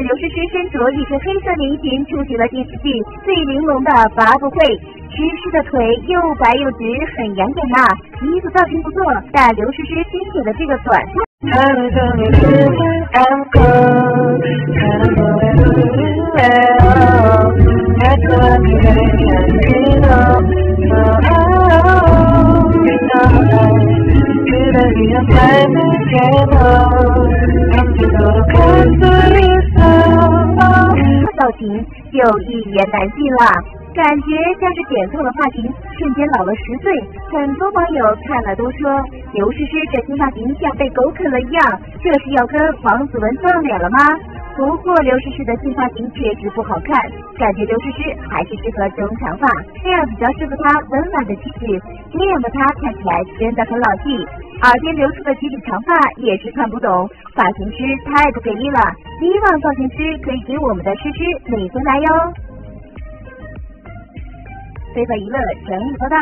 刘诗诗身着一身黑色连衣裙出席了电视剧最玲珑的发布会。诗诗的腿又白又直，很养眼呐。衣服造型不错，但刘诗诗新剪的这个短发。就一言难尽了。感觉像是剪错了发型，瞬间老了十岁。很多网友看了都说，刘诗诗这新发型像被狗啃了一样，这是要跟王子文撞脸了吗？不过刘诗诗的新发型确实不好看，感觉刘诗诗还是适合中长发，这样比较适合她温婉的气质。这样的她看起来真的很老气。耳边流出的几缕长发也是看不懂，发型师太不给力了。希望造型师可以给我们的诗诗美回来哟。非凡娱乐整理报道。